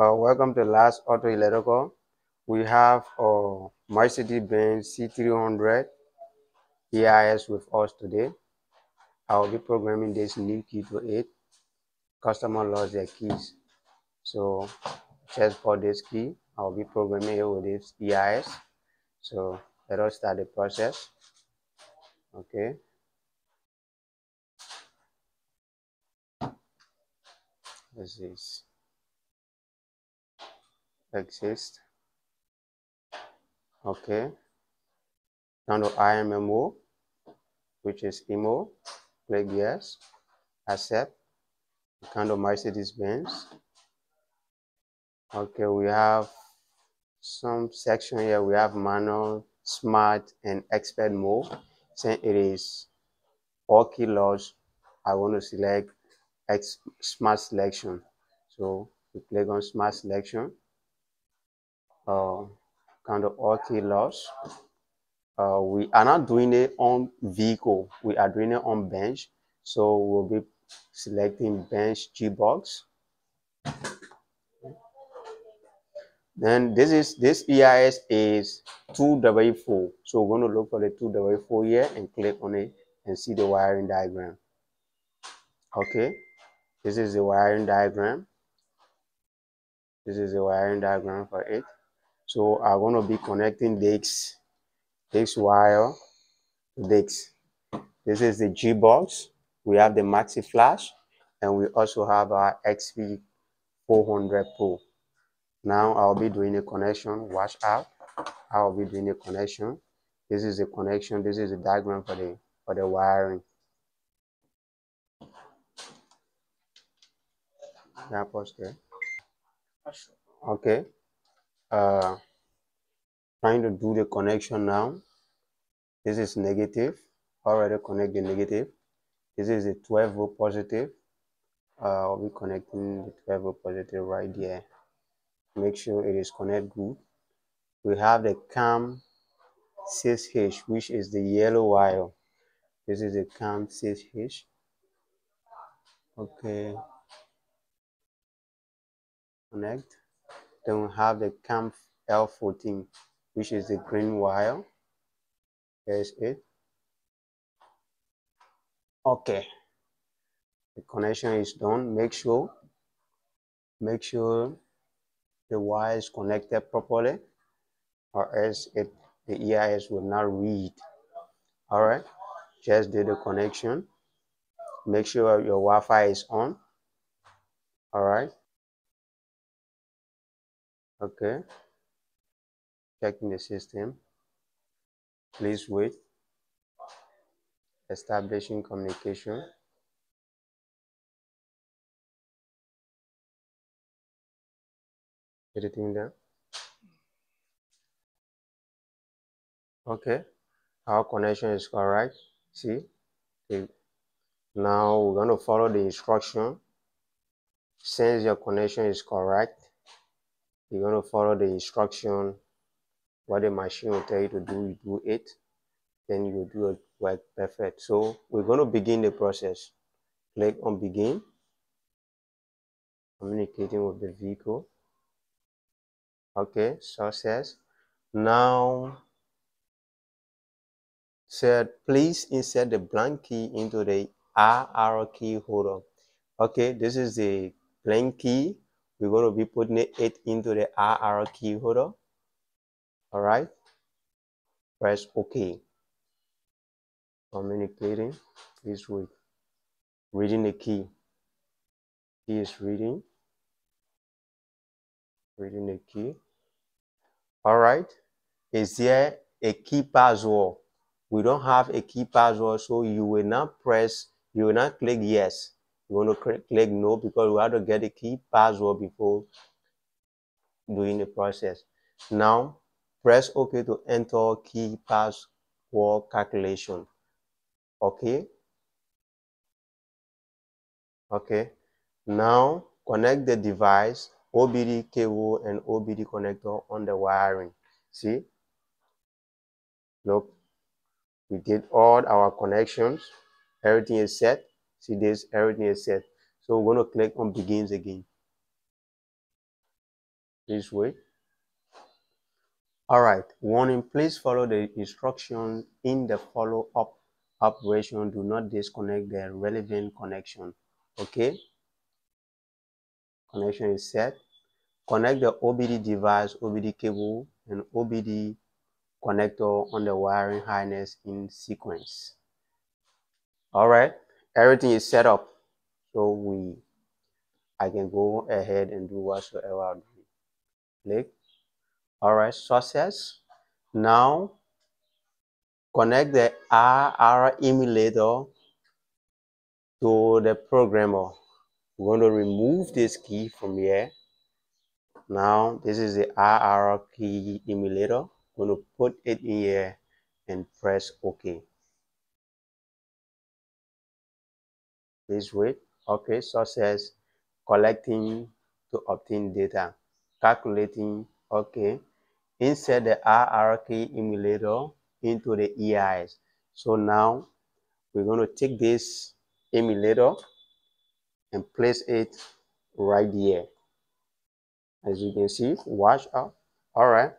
Uh, welcome to Lass auto electrical. We have a Mercedes-Benz C300 EIS with us today. I'll be programming this new key to it. Customer lost their keys. So just for this key, I'll be programming it with this EIS. So let us start the process. Okay. This is exist. Okay. Down to IMMO, which is IMO. Click yes. Accept. Kind of Mercedes Benz. Okay, we have some section here. We have manual, smart, and expert mode. Since it is all key loss, I want to select X smart selection. So we click on smart selection kind of key loss. Uh, we are not doing it on vehicle, we are doing it on bench. So we'll be selecting bench G box. Then this is this EIS is 2W4. So we're going to look for the 2W4 here and click on it and see the wiring diagram. Okay, this is the wiring diagram. This is the wiring diagram for it. So I'm going to be connecting this, this wire to this. This is the G box. We have the Maxi Flash and we also have our XP 400 Pro. Now I'll be doing a connection. Watch out. I'll be doing a connection. This is the connection. This is the diagram for the for the wiring. Yeah, pause there. Okay uh, trying to do the connection now. This is negative. Already connect the negative. This is a 12 volt positive. Uh, I'll be connecting the 12 volt positive right there. Make sure it is connect good. We have the CAN 6H, which is the yellow wire. This is the CAN 6H. Okay. Connect. Then we have the CAMP L14, which is the green wire. There's it. Okay. The connection is done. Make sure, make sure the wire is connected properly or else it, the EIS will not read. All right. Just do the connection. Make sure your Wi-Fi is on. All right. Okay. Checking the system. Please wait. Establishing communication. Editing there. Okay. Our connection is correct. See? Okay. Now we're going to follow the instruction. Since your connection is correct, you're going to follow the instruction what the machine will tell you to do you do it then you do it work perfect. So we're going to begin the process. Click on begin. Communicating with the vehicle. Okay success. Now said please insert the blank key into the RR key holder. Okay this is the blank key we're going to be putting it into the RR key holder. All right. Press OK. Communicating. Please wait. Reading the key. Key is reading. Reading the key. All right. Is there a key password? We don't have a key password, so you will not press, you will not click yes you want to click no because we have to get the key password before doing the process. Now, press OK to enter key password calculation. Okay. Okay. Now, connect the device, OBD cable and OBD connector on the wiring. See? Look, we did all our connections. Everything is set. See this, everything is set. So we're going to click on begins again. This way. All right, warning, please follow the instructions in the follow-up operation. Do not disconnect the relevant connection, okay? Connection is set. Connect the OBD device, OBD cable, and OBD connector on the wiring harness in sequence. All right, everything is set up. So we, I can go ahead and do whatsoever I do. Click. All right success. Now connect the RR emulator to the programmer. We're going to remove this key from here. Now this is the RR key emulator. I'm going to put it in here and press OK please wait okay success collecting to obtain data calculating okay insert the RRK emulator into the EIS. So now we're going to take this emulator and place it right here. As you can see, watch out. All right.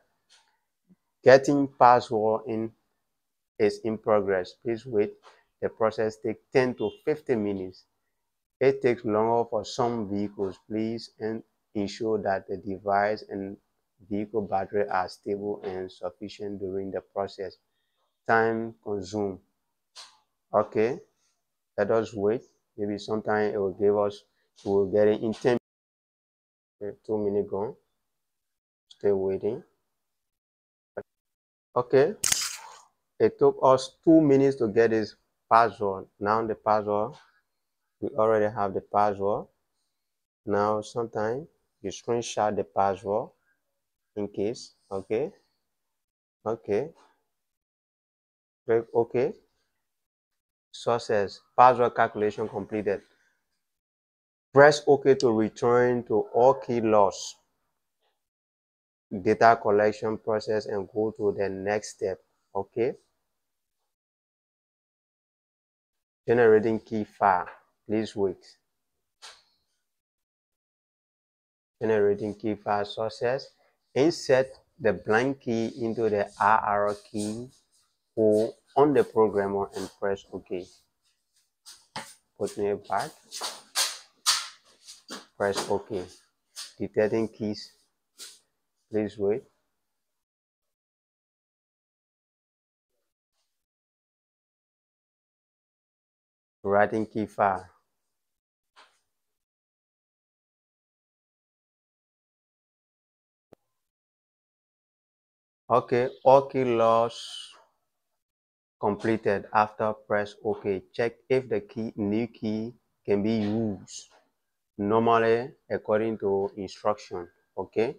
Getting password in is in progress. Please wait. The process takes 10 to 15 minutes. It takes longer for some vehicles. Please and ensure that the device and vehicle battery are stable and sufficient during the process. Time consumed. Okay, let us wait. Maybe sometime it will give us, we will get it in 10 two minutes gone. Still waiting. Okay, it took us two minutes to get this password. Now the password, we already have the password. Now sometimes you screenshot the password in case okay? Okay. Click ok. Success. Password calculation completed. Press ok to return to all key loss data collection process and go to the next step okay generating key file please wait generating key file success Insert the blank key into the RR key or on the programmer and press OK. Putting it back. Press OK. Detecting keys. Please wait. Writing key file. Okay, OK loss completed after press OK. Check if the key new key can be used normally according to instruction. Okay,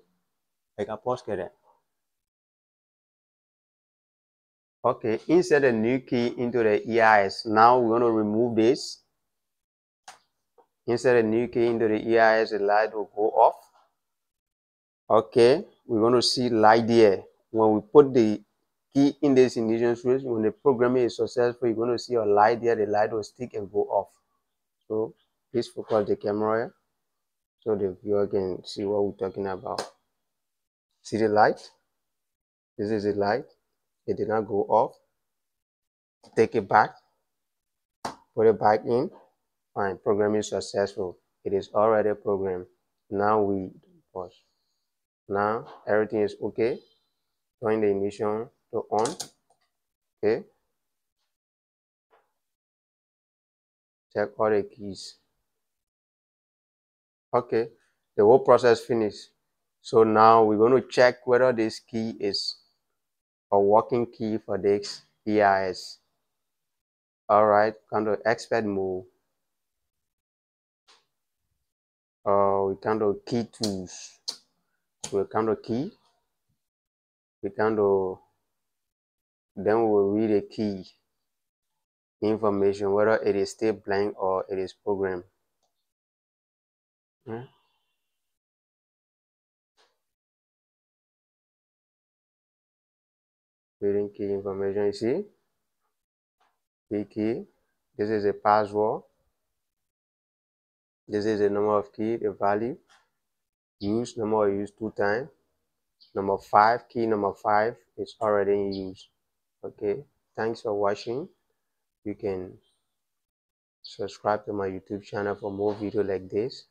I can pause that. Okay, insert a new key into the EIS. Now we're going to remove this. Insert a new key into the EIS, the light will go off. Okay, we're going to see light here when we put the key in this ignition switch, when the programming is successful, you're going to see a light there, the light will stick and go off. So please focus the camera so the viewer can see what we're talking about. See the light? This is the light. It did not go off. Take it back. Put it back in. Fine. Programming successful. It is already programmed. Now we pause. Now everything is okay turn the ignition to on okay check all the keys okay the whole process finished so now we're going to check whether this key is a working key for this EIS all right come to expert mode uh, we come to key tools we come to key we kind of then we'll read a key information whether it is still blank or it is programmed. Hmm? Reading key information, you see? Key key. This is a password. This is the number of key, the value. use number of use two times number five key number five is already in use okay thanks for watching you can subscribe to my youtube channel for more video like this